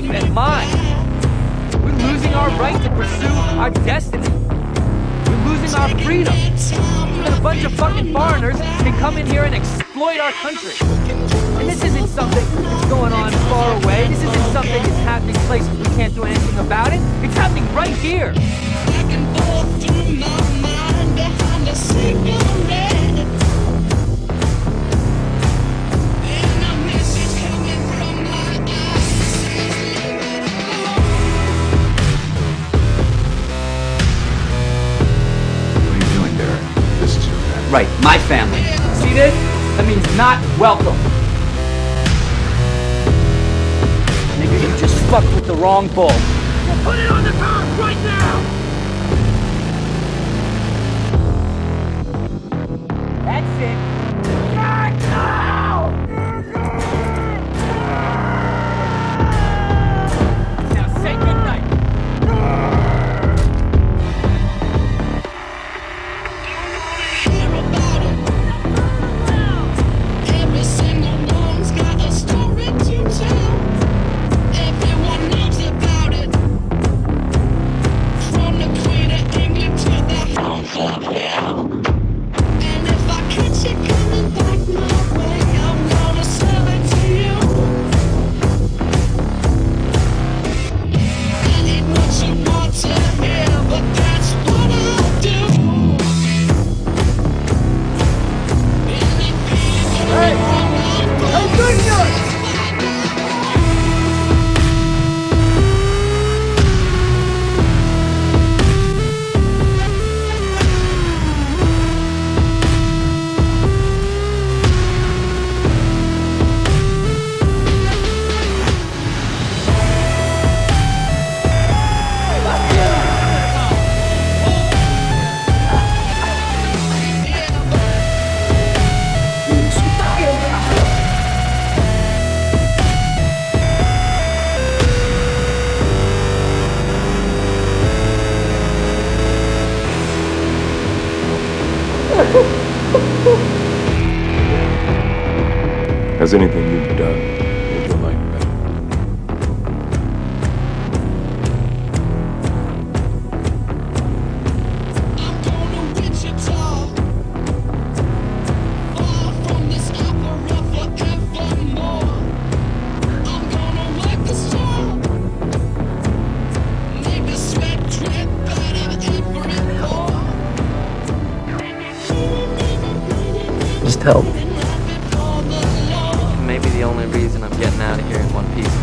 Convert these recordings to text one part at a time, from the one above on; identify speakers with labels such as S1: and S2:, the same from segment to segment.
S1: wife and mine. We're losing our right to pursue our destiny. We're losing our freedom. That a bunch of fucking foreigners can come in here and exploit our country. And this isn't something that's going on far away. This isn't something that's happening places we can't do anything about it. It's happening right here. Right, my family. See this? That means not welcome. Nigga, you just fucked with the wrong bull. Put it on the ground right now! That's it.
S2: Has anything you've done made your life better?
S3: I'm going to Wichita, far from this opera forevermore. I'm gonna work the soul, make the sweat drip out of every pore.
S1: Just help. Only reason I'm getting out of here in one piece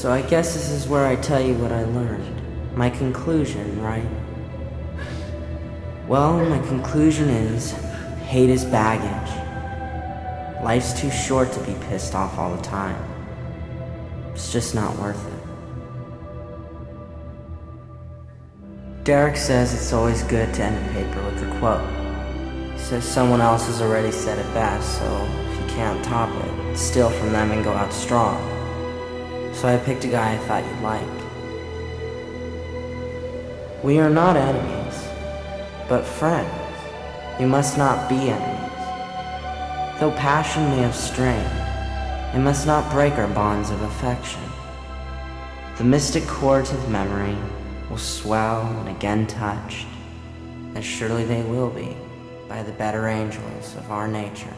S4: So I guess this is where I tell you what I learned. My conclusion, right? Well, my conclusion is hate is baggage. Life's too short to be pissed off all the time. It's just not worth it. Derek says it's always good to end a paper with a quote. He says someone else has already said it best, so if you can't top it, steal from them and go out strong. So I picked a guy I thought you'd like. We are not enemies, but friends. You must not be enemies. Though passion may have strained, it must not break our bonds of affection. the mystic chords of memory will swell when again touched, as surely they will be by the better angels of our nature.